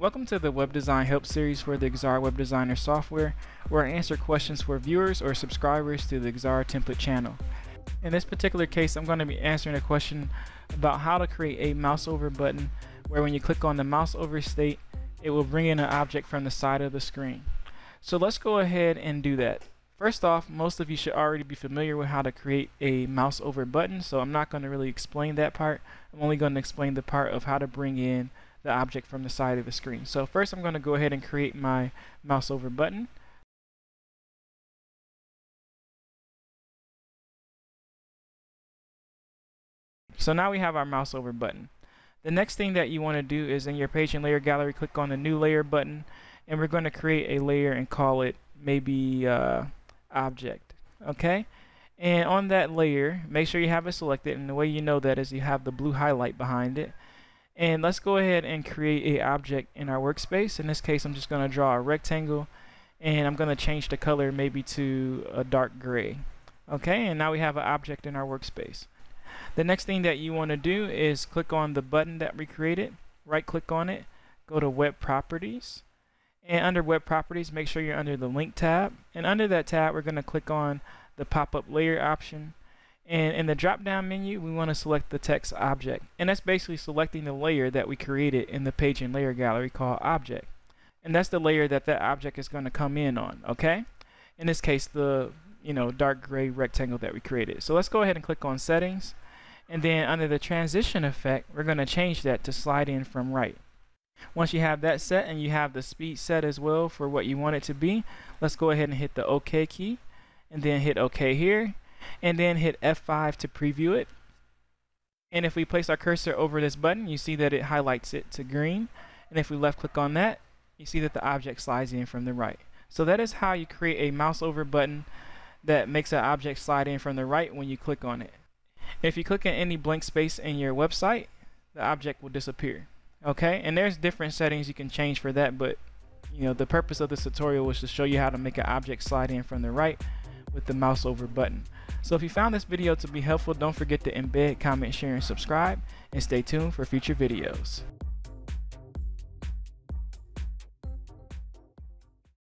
Welcome to the Web Design Help Series for the Xara Web Designer software, where I answer questions for viewers or subscribers to the Xara template channel. In this particular case, I'm going to be answering a question about how to create a mouse over button where when you click on the mouse over state, it will bring in an object from the side of the screen. So let's go ahead and do that. First off, most of you should already be familiar with how to create a mouse over button, so I'm not going to really explain that part. I'm only going to explain the part of how to bring in the object from the side of the screen. So first I'm going to go ahead and create my mouse over button. So now we have our mouse over button. The next thing that you want to do is in your page and layer gallery click on the new layer button and we're going to create a layer and call it maybe uh, object okay and on that layer make sure you have it selected and the way you know that is you have the blue highlight behind it and let's go ahead and create a object in our workspace. In this case, I'm just going to draw a rectangle and I'm going to change the color maybe to a dark gray. Okay, and now we have an object in our workspace. The next thing that you want to do is click on the button that we created, right click on it, go to web properties, and under web properties make sure you're under the link tab and under that tab we're going to click on the pop-up layer option and in the drop down menu we want to select the text object. And that's basically selecting the layer that we created in the page and layer gallery called object. And that's the layer that that object is going to come in on okay? In this case the you know dark gray rectangle that we created. So let's go ahead and click on settings. And then under the transition effect we're going to change that to slide in from right. Once you have that set and you have the speed set as well for what you want it to be let's go ahead and hit the OK key and then hit OK here and then hit F5 to preview it. And if we place our cursor over this button, you see that it highlights it to green. And if we left click on that, you see that the object slides in from the right. So that is how you create a mouse over button that makes an object slide in from the right when you click on it. If you click in any blank space in your website, the object will disappear. Okay, and there's different settings you can change for that, but you know the purpose of this tutorial was to show you how to make an object slide in from the right with the mouse over button. So if you found this video to be helpful, don't forget to embed, comment, share, and subscribe, and stay tuned for future videos.